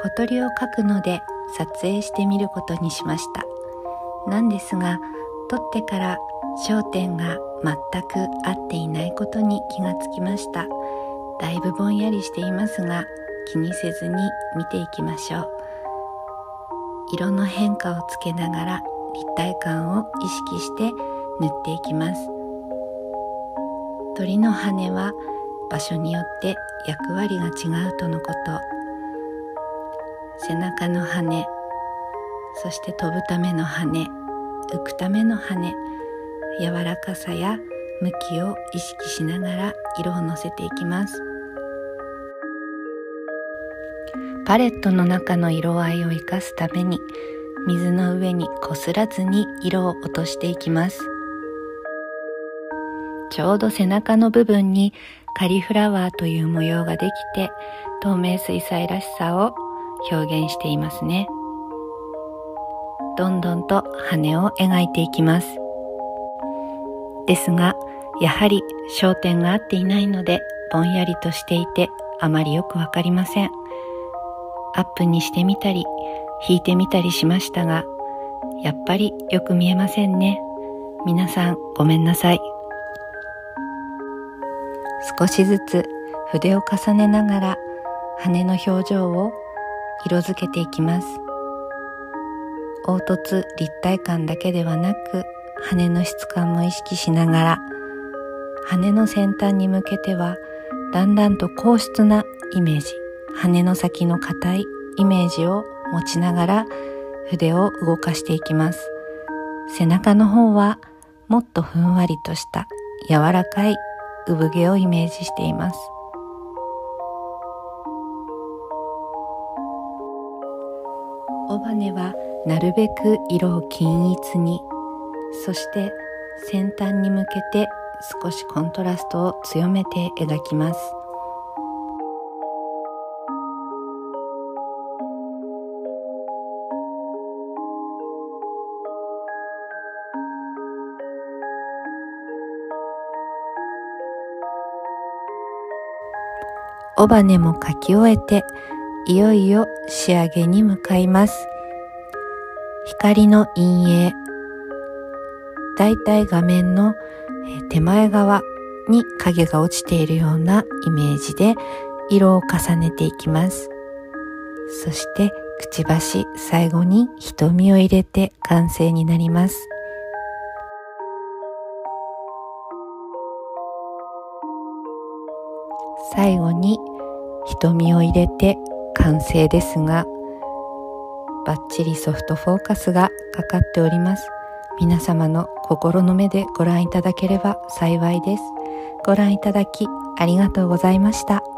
小鳥を描くので撮影してみることにしました。なんですが撮ってから焦点が全く合っていないことに気がつきました。だいぶぼんやりしていますが気にせずに見ていきましょう。色の変化をつけながら立体感を意識して塗っていきます。鳥の羽は場所によって役割が違うとのこと。背中の羽そして飛ぶための羽浮くための羽柔らかさや向きを意識しながら色をのせていきます。パレットの中の色合いを生かすために水の上にこすらずに色を落としていきます。ちょうど背中の部分にカリフラワーという模様ができて透明水彩らしさを表現していますね。どんどんと羽を描いていきます。ですがやはり焦点が合っていないのでぼんやりとしていてあまりよくわかりません。アップにしてみたり引いてみたりしましたがやっぱりよく見えませんね。皆さんごめんなさい。少しずつ筆を重ねながら羽の表情を色づけていきます。凹凸立体感だけではなく羽の質感も意識しながら羽の先端に向けてはだんだんと硬質なイメージ羽の先の硬いイメージを持ちながら筆を動かしていきます。背中の方はもっとふんわりとした柔らかい産毛をイメージしています。尾羽はなるべく色を均一にそして先端に向けて少しコントラストを強めて描きます。尾羽も描き終えていよいよ仕上げに向かいます。光の陰影。だいたい画面の手前側に影が落ちているようなイメージで色を重ねていきます。そしてくちばし最後に瞳を入れて完成になります。最後に瞳を入れて完成ですがバッチリソフトフォーカスがかかっております皆様の心の目でご覧いただければ幸いですご覧いただきありがとうございました。